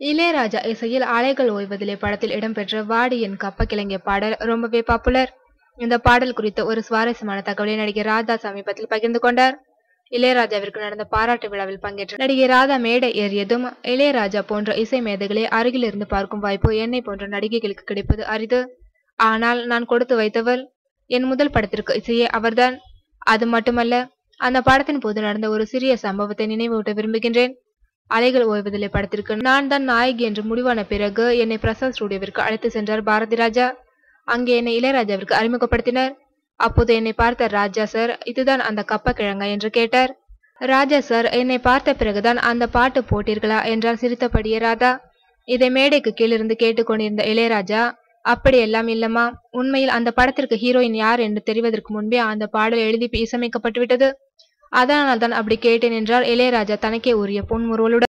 இளையராஜா இசையில் அலைகள் ஓய்வதிலே படத்தில் இடம்பெற்ற வாடி என் கப்ப கிழங்கிய பாடல் ரொம்பவே பாப்புலர் இந்த பாடல் குறித்த ஒரு சுவாரஸ்யமான தகவலை நடிகை ராதா சமீபத்தில் பகிர்ந்து கொண்டார். இளையராஜாவிற்கு நடந்த பாராட்டு விழாவில் பங்கேற்ற நடிகை ராதா மேடை ஏறியதும் இளையராஜா போன்ற இசை மேதைகளை அருகிலிருந்து பார்க்கும் வாய்ப்பு என்னை போன்ற நடிகைகளுக்கு கிடைப்பது அரிது. ஆனால் நான் கொடுத்து வைத்தவள் என் முதல் படத்திற்கு இசையே அவர்தான். அது மட்டுமல்ல அந்த படத்தின் போது நடந்த ஒரு சிறிய சம்பவத்தை நினைவூட்ட விரும்புகின்றேன். அலைகள் ஓய்வதில்லை படத்திற்கு நான் தான் நாயகி என்று முடிவான பிறகு என்னை பிரசாத் ஸ்டுடியோவிற்கு அழைத்து சென்றார் பாரதி ராஜா. அங்கே என்னை இளையராஜாவிற்கு அறிமுகப்படுத்தினர். அப்போது என்னை பார்த்த ராஜா சார் இதுதான் அந்த கப்ப கிழங்கா என்று கேட்டார். ராஜா சார் என்னை பார்த்த பிறகுதான் அந்த பாட்டு போட்டீர்களா? என்றார் சிரித்தபடியே ராதா. இதை மேடைக்கு கீழிருந்து கேட்டுக்கொண்டிருந்த இளையராஜா அப்படியெல்லாம் இல்லம்மா. உண்மையில் அந்த படத்திற்கு ஹீரோயின் யார் என்று தெரிவதற்கு முன்பே அந்த பாடல் எழுதி இசையமைக்கப்பட்டு விட்டது அதனால்தான் அப்படி கேட்டேன் என்றார் இளையராஜா. தனக்கே உரிய புன்முறுவலுடன்